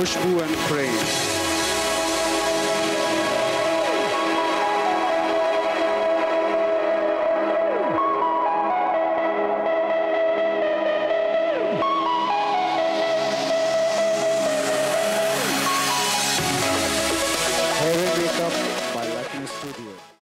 Khushbu and Praise.